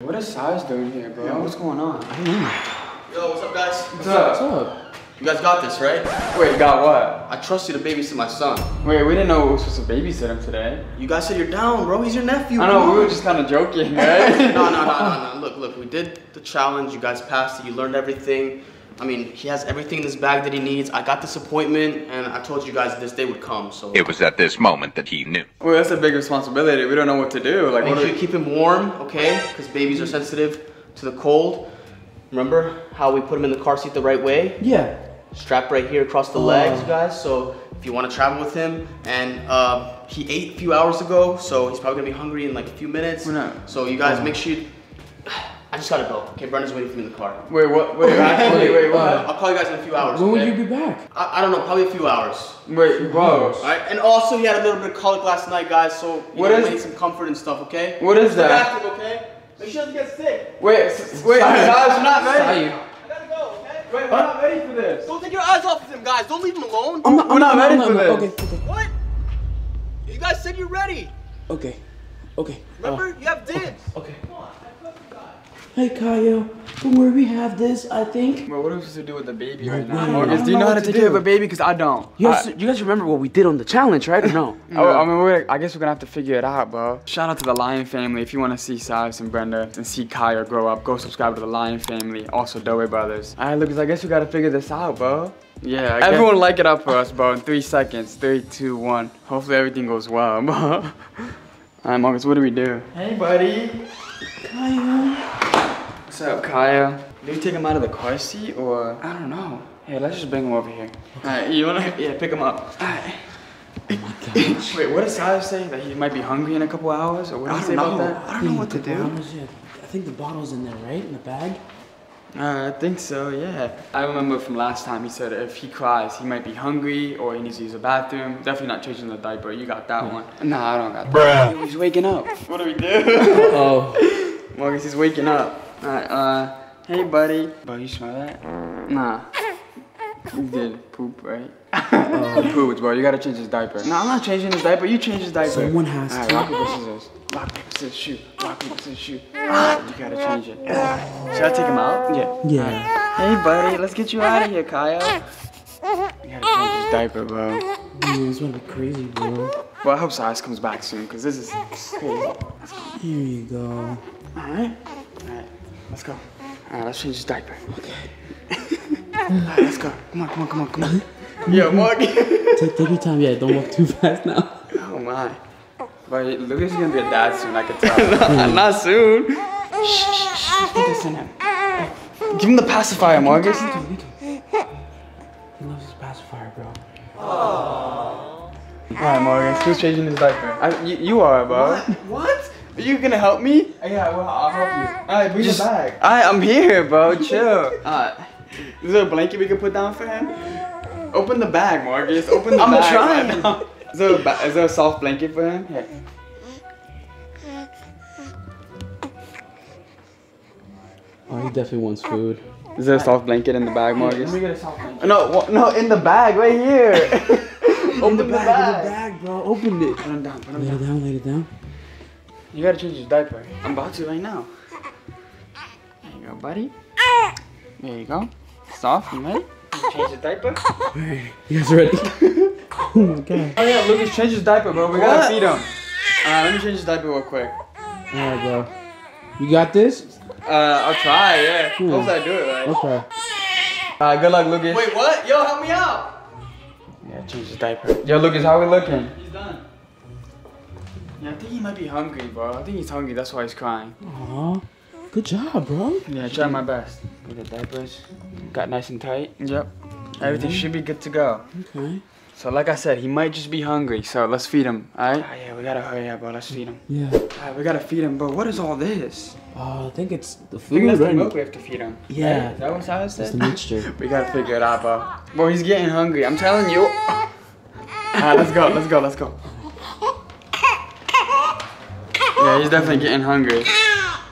What is Size doing here, bro? Yeah. What's going on? Yo, what's up, guys? What's up? What's up? You guys got this, right? Wait, you got what? I trust you to babysit my son. Wait, we didn't know we were supposed to babysit him today. You guys said you're down, bro. He's your nephew. I know, come we were just kind of joking, right? no, no, no, no, no. Look, look. We did the challenge. You guys passed it. You learned everything. I mean, he has everything in this bag that he needs. I got this appointment, and I told you guys this day would come. So It was at this moment that he knew. well, that's a big responsibility. We don't know what to do. Like, make what sure you keep him warm, okay? Because babies are sensitive to the cold. Remember how we put him in the car seat the right way? Yeah. Strap right here across the Oh. legs, guys. So if you want to travel with him, and uh, he ate a few hours ago, so he's probably gonna be hungry in like a few minutes. We're not- So you guys make sure. You... I just gotta go. Okay, Brendan's waiting for me in the car. Wait, what? Wait, actually, wait, what? I'll call you guys in a few hours. When will you be back? I, I don't know, probably a few hours. Wait, bro. All right, and also he had a little bit of colic last night, guys. So you What know, is- need some comfort and stuff, okay? What is Stay that? active, okay? Make sure he doesn't get sick. Wait, s- wait, Size, we're not ready. Sayu. I gotta go, okay? Wait, we're not ready for this. Don't take your eyes off of him, guys. Don't leave him alone. I'm not, We're I'm not ready I'm for I'm this. Okay, okay, What? You guys said you're ready. okay, okay. Remember, you have dibs. Okay. Hey, Kyle. from where we have this, I think. Bro, what are we supposed to do with the baby right wait, now? I Marcus, don't you know know how to to take care of a baby? Because I don't. You I- guys, you guys remember what we did on the challenge, right? Or no? Oh, I mean, we're, I guess we're gonna have to figure it out, bro. Shout out to the Lion family. If you want to see Cyrus and Brenda and see Kaya grow up, go subscribe to the Lion family. Also, Dobre Brothers. All right, Lucas, I guess we gotta figure this out, bro. Yeah, I guess- everyone like it up for us, bro. In three seconds. Three, two, one. Hopefully everything goes well, bro. All right, Marcus, what do we do? Hey, buddy. Kyle. What's up, Kaya? Do we take him out of the car seat or I don't know? Hey, let's just bring him over here. All right, you wanna? Yeah, pick him up. All right. Oh my gosh. Wait, what did Cyrus say? That he might be hungry in a couple hours? Or what did he say about that? I don't know what to do. I think the bottle's in there, right? In the bag? Uh, I think so, yeah. I remember from last time he said if he cries, he might be hungry or he needs to use the bathroom. Definitely not changing the diaper. You got that one. Nah, I don't got that. Yo, he's waking up. What do we do? Oh. Marcus, he's waking up. Alright, uh, hey, buddy. Bro, you smell that? Nah. You did poop, right? he pooped, bro. You gotta change his diaper. No, I'm not changing his diaper. You change his diaper. Someone has Alright, to. rock, paper, scissors. Rock, paper, scissors, shoot. Rock, paper, scissors, shoot. Ah, you gotta change it. Should I take him out? Yeah. Yeah. Hey, buddy, let's get you out of here, Kyle. You gotta change his diaper, bro. Man, this might be crazy, bro. Well, I hope Cyrus comes back soon, because this is crazy. Here you go. Alright? Alright, let's go. Alright, let's change his diaper. Okay. Alright, let's go. Come on, come on, come on, come on. Yo, Mark. Take, take your time. Yeah, don't walk too fast now. oh my. But Lucas is gonna be a dad soon, I can tell. Not soon. Shh, shh, shh. Put this in him. Give him the pacifier, Marcus. He loves his pacifier, bro. Alright, Marcus, who's changing his diaper? I, you, you are, bro. What? Are you gonna help me? Uh, yeah, well, I'll help you. Uh, Alright, bring Just- the bag. Alright, I'm here, bro. Chill. Alright. Is there a blanket we can put down for him? Open the bag, Marcus. Open the bag. I'm trying. right now. Is there, a is there a soft blanket for him? Yeah. Oh, he definitely wants food. Is there a soft blanket in the bag, Marcus? get a soft blanket. No, no, in the bag, right here. Open the, bag, In bag. the bag, bro. Open it. Put him down. Put him Lay down. it down, lay it down. You gotta change his diaper. I'm about to right now. There you go, buddy. There you go. Soft, you ready? Change the diaper. Alright, you guys ready? oh my god. Oh yeah, Lucas, change his diaper, bro. We What? gotta feed him. Alright, let me change his diaper real quick. Alright, bro. You got this? Uh, I'll try, yeah. Hmm. Hopefully I do it right. Okay. Alright, good luck, Lucas. Wait, what? Yo, help me out. Yeah, change his diaper. Yo, Lucas, how we looking? He's done. Yeah, I think he might be hungry, bro. I think he's hungry, that's why he's crying. Aw. Good job, bro. Yeah, I tried my best. Get the diapers. Got nice and tight. Yep. Everything should be good to go. Okay. So like I said, he might just be hungry, so let's feed him, alright? Ah, yeah, we gotta hurry up, bro. Let's feed him. Yeah. Alright, we gotta feed him, bro. What is all this? Uh, I think it's the I think food, that's the right? milk we have to feed him. Yeah. Right? Is that what Cyrus It's said? the mixture. We gotta figure it out, bro. Bro, he's getting hungry. I'm telling you. Alright, let's go. Let's go. Let's go. Yeah, he's definitely getting hungry.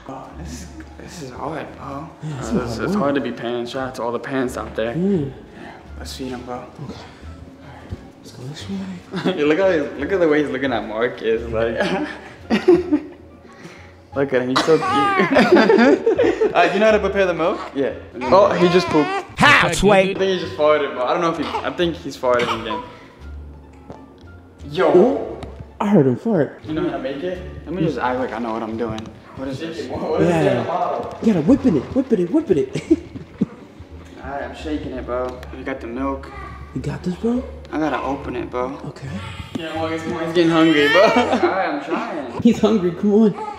Oh, this, this is hard, bro. it's Uh, it's, it's hard to be parents. Shout out to all the parents out there. Mm. Let's feed him, bro. Okay. Let's go this way. look at look at the way he's looking at Marcus. Like, Look at him, he's so cute. uh, you know how to prepare the milk? Yeah. Oh, he just pooped. How, I think he just farted, but I don't know if he. I think he's farted again. Yo. I heard him fart. You know how to make it? Let me just act like I know what I'm doing. What is this? What is Yeah. this? You gotta whipping it, whipping it, whipping it. Alright, I'm shaking it, bro. You got the milk. you got this, bro? I gotta open it, bro. Okay. Yeah, well, he's, he's getting hungry, bro. Alright, I'm trying. He's hungry. Come on.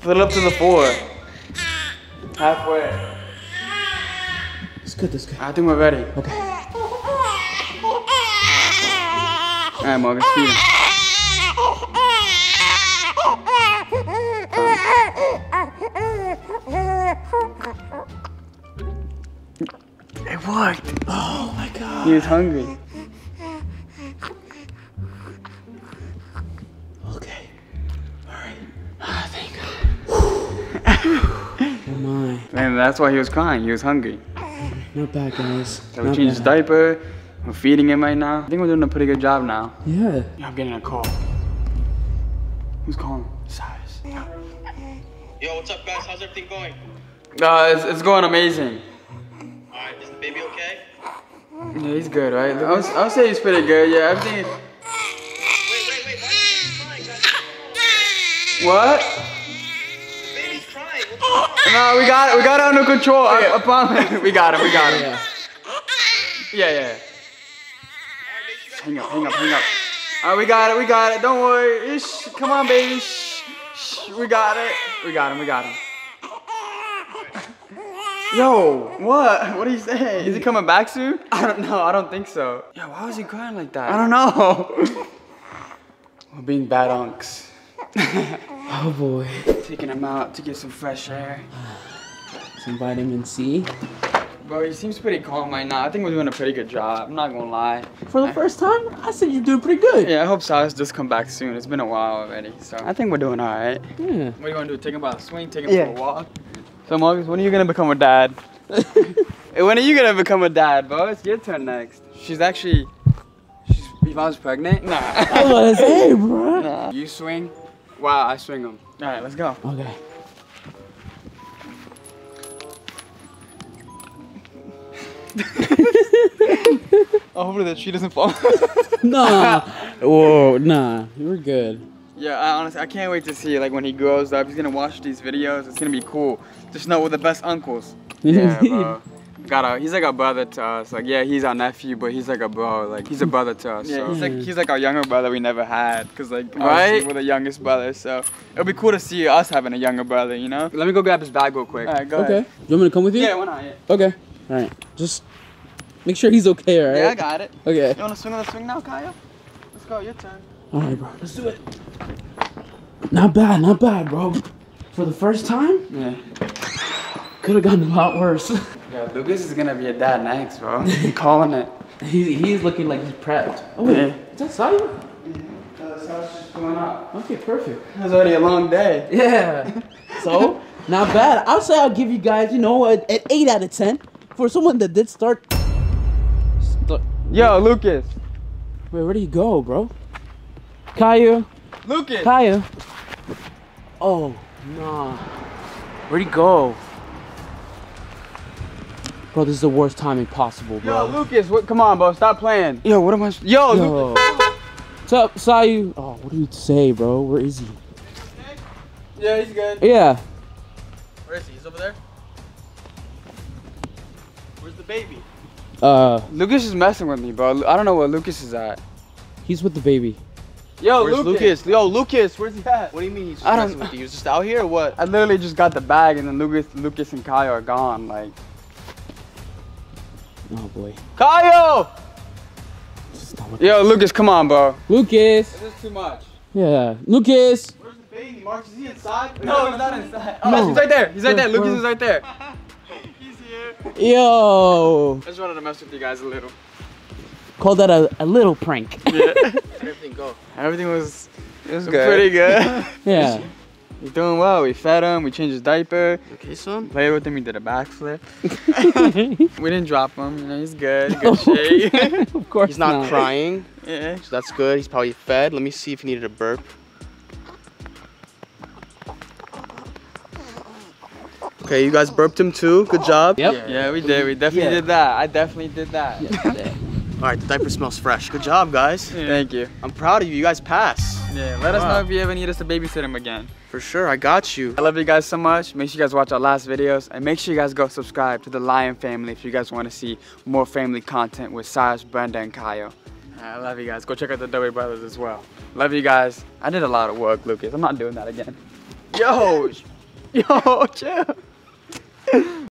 Put it up to the four. Halfway. It's good. It's good. I think we're ready. Okay. Alright, Morgan, feed him. It worked. Oh my god. He was hungry. Okay. All right. Ah, thank God. oh my. And that's why he was crying. He was hungry. Not bad, guys. So we Not changed his diaper. We're feeding him right now. I think we're doing a pretty good job now. Yeah. Yeah, I'm getting a call. Who's calling? Cyrus. Yo, what's up, guys? How's everything going? Uh, it's, it's going amazing. Alright, is the baby okay? Yeah, he's good, right? I would, I would say he's pretty good. Yeah, everything. Wait, wait, wait. Why is the crying, guys? What? No, we got it. We got it under control. I, I promise. We got it. We got it. Yeah. Yeah, yeah. Hang up, hang up, hang up. Alright, we got it, we got it. Don't worry. Shh, come on, baby. Shh, shh, we got it. We got him, we got him. Yo, what? What are you saying? Is he coming back soon? I don't know. I don't think so. Yeah, why was he crying like that? I don't know. We're being bad unks. Oh boy. Taking him out to get some fresh air. Some vitamin C. Bro, he seems pretty calm right now. I think we're doing a pretty good job. I'm not gonna lie. For the first time, I said you're doing pretty good. Yeah, I hope Cyrus does come back soon. It's been a while already, so I think we're doing all right. Yeah. What do you want to do? Take him by the swing? Take him Yeah. for a walk? So, Marcus, when are you gonna become a dad? When are you gonna become a dad, bro? It's your turn next. She's actually, she's Yvonne's pregnant. Nah. I was gonna say, bro. nah. You swing. Wow, I swing them. All right, let's go. Okay. Oh, hopefully that she doesn't fall. Nah. Whoa, nah. We're good. yeah, I honestly, I can't wait to see like when he grows up. He's gonna watch these videos. It's gonna be cool. Just know we're the best uncles. Yeah, bro. Got a, he's like a brother to us. Like, yeah, he's our nephew, but he's like a bro. Like, he's a brother to us. Yeah, so. he's like he's like our younger brother we never had. Cause like, Right? right, we're the youngest brother. So it'll be cool to see us having a younger brother. You know? Let me go grab his bag real quick. All right, go Okay. ahead. You want me to come with you? Yeah, why not? Yeah. Okay. All right. Just make sure he's okay, all right? Yeah, I got it. Okay. You wanna swing on the swing now, Kaya? Let's go. Your turn. All right, bro. Let's do it. Not bad, not bad, bro. For the first time, Yeah. could have gotten a lot worse. Yeah, Lucas is gonna be a dad next, bro. I'm calling it. he, he's looking like he's prepped. Oh wait, Yeah. is that Simon? The sun's just going up. Okay, perfect. It was already a long day. Yeah. So, not bad. I'll say I'll give you guys, you know, an, an 8 out of 10 for someone that did start. start Yo, Lucas. wait, where do you go, bro? Caillou. Lucas. Caillou. Oh, nah. Where'd he go? Bro, this is the worst timing possible, bro. Yo. Lucas, what? Come on, bro. Stop playing. Yo, what am I? s- Yo, Yo. Lucas. What's up, Sayu? Oh, what do you say, bro? Where is he? Yeah, he's good. Yeah. Where is he? He's over there? Where's the baby? Uh, Lucas is messing with me, bro. I don't know where Lucas is at. he's with the baby. Yo, Where's Lucas? Yo, Lucas, where's he at? What do you mean he's just I don't- messing with you? He was just out here or what? I literally just got the bag, and then Lucas, Lucas and Kyle are gone. Like, Oh boy. Kyle. This is not what- Yo, Lucas, come on, bro. Lucas. This is too much. Yeah. Lucas. Where's the baby? Mark, is he inside? No, he's not inside. Oh, No. he's right there. He's right there. Lucas is right there. He's here. Yo. I just wanted to mess with you guys a little. Call that a, a little prank. How'd everything go? Everything was It was pretty good. yeah. He's doing well. We fed him. We changed his diaper. Okay, son. Played with him. He did a backflip. we didn't drop him. You know, he's good. Good shape. of course He's not crying, yeah. so that's good. He's probably fed. Let me see if he needed a burp. Okay, you guys burped him too. Good job. Yep. Yeah, yeah, we did. We definitely Yeah. did that. I definitely did that. Yeah. All right, the diaper smells fresh. Good job, guys. Thank you. I'm proud of you. You guys pass. Yeah, let us know if you ever need us to babysit him again. For sure, I got you. I love you guys so much. Make sure you guys watch our last videos and make sure you guys go subscribe to the Lion family if you guys want to see more family content with Cyrus, Brenda, and Kyle. I love you guys. Go check out the Dobre Brothers as well. Love you guys. I did a lot of work, Lucas. I'm not doing that again. Yo, yo, chill.